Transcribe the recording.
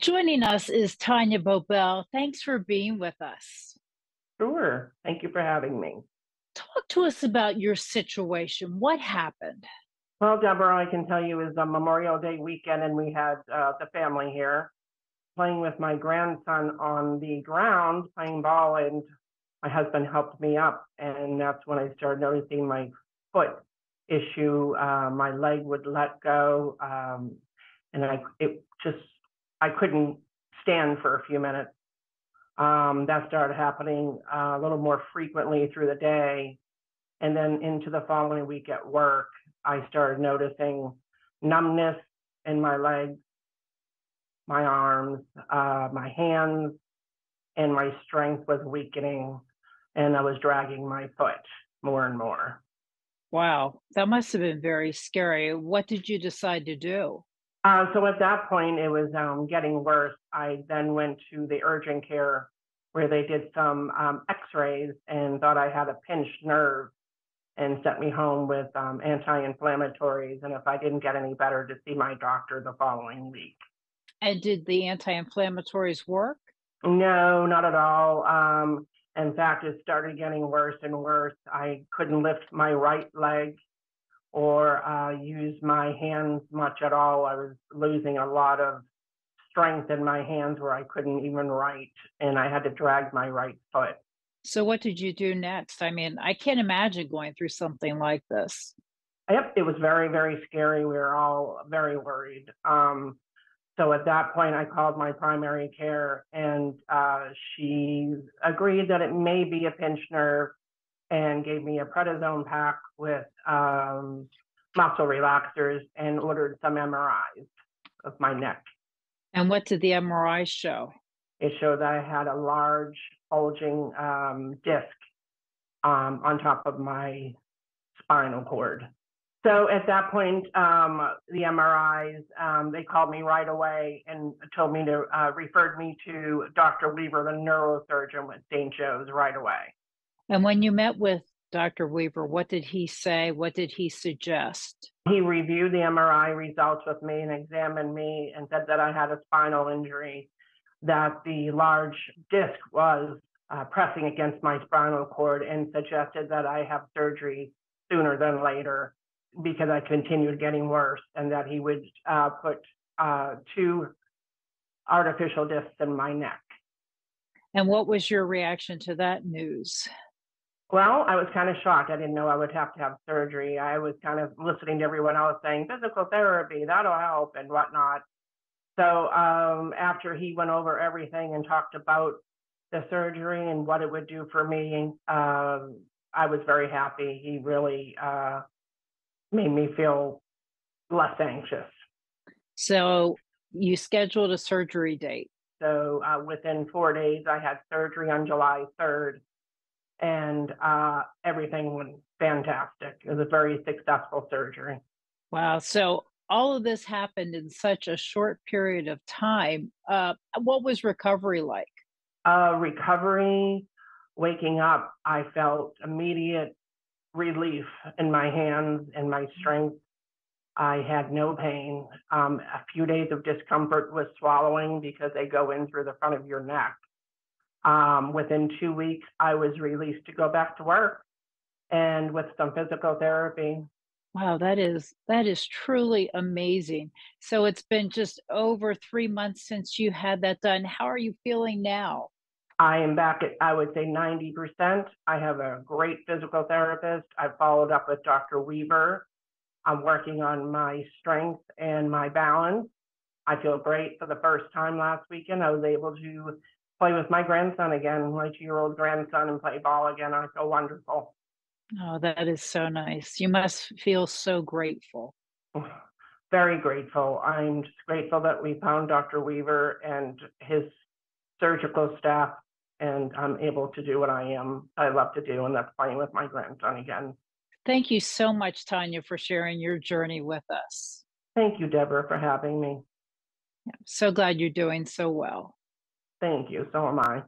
Joining us is Tanya Boebel. Thanks for being with us. Sure. Thank you for having me. Talk to us about your situation. What happened? Well, Deborah, I can tell you is a Memorial Day weekend, and we had uh, the family here playing with my grandson on the ground playing ball, and my husband helped me up, and that's when I started noticing my foot issue. Uh, my leg would let go, um, and I it just I couldn't stand for a few minutes. Um, that started happening uh, a little more frequently through the day. And then into the following week at work, I started noticing numbness in my legs, my arms, uh, my hands, and my strength was weakening. And I was dragging my foot more and more. Wow, that must have been very scary. What did you decide to do? Uh, so at that point, it was um, getting worse. I then went to the urgent care where they did some um, x-rays and thought I had a pinched nerve and sent me home with um, anti-inflammatories and if I didn't get any better to see my doctor the following week. And did the anti-inflammatories work? No, not at all. Um, in fact, it started getting worse and worse. I couldn't lift my right leg or uh, use my hands much at all. I was losing a lot of strength in my hands where I couldn't even write, and I had to drag my right foot. So, what did you do next? I mean, I can't imagine going through something like this. Yep, it was very, very scary. We were all very worried. Um, so at that point, I called my primary care, and uh, she agreed that it may be a pinched nerve and gave me a prednisone pack with um, muscle relaxers and ordered some MRIs of my neck. And what did the MRI show? It showed that I had a large bulging um, disc um, on top of my spinal cord. So at that point, um, the MRIs, um, they called me right away and told me to uh, referred me to Dr. Weaver, the neurosurgeon with St. Joe's, right away. And when you met with Dr. Weaver, what did he say? What did he suggest? He reviewed the MRI results with me and examined me and said that I had a spinal injury, that the large disc was uh, pressing against my spinal cord, and suggested that I have surgery sooner than later because I continued getting worse, and that he would uh, put uh, two artificial discs in my neck. And what was your reaction to that news? Well, I was kind of shocked. I didn't know I would have to have surgery. I was kind of listening to everyone else saying physical therapy, that'll help and whatnot. So um, after he went over everything and talked about the surgery and what it would do for me, um, I was very happy. He really uh, made me feel less anxious. So you scheduled a surgery date. So uh, within four days, I had surgery on July 3rd and uh, everything went fantastic. It was a very successful surgery. Wow. So all of this happened in such a short period of time. Uh, what was recovery like? Uh, recovery, waking up, I felt immediate relief in my hands and my strength. I had no pain. Um, a few days of discomfort with swallowing because they go in through the front of your neck. Um, within two weeks, I was released to go back to work and with some physical therapy. Wow, that is that is truly amazing. So it's been just over three months since you had that done. How are you feeling now? I am back at, I would say 90%. I have a great physical therapist. I followed up with Dr. Weaver. I'm working on my strength and my balance. I feel great for the first time last weekend. I was able to play with my grandson again, my two year old grandson, and play ball again. I feel wonderful. Oh, that is so nice. You must feel so grateful. Very grateful. I'm just grateful that we found Dr. Weaver and his surgical staff, and I'm able to do what I am, I love to do, and that's playing with my grandson again. Thank you so much, Tanya, for sharing your journey with us. Thank you, Deborah, for having me. I'm so glad you're doing so well. Thank you. So am I.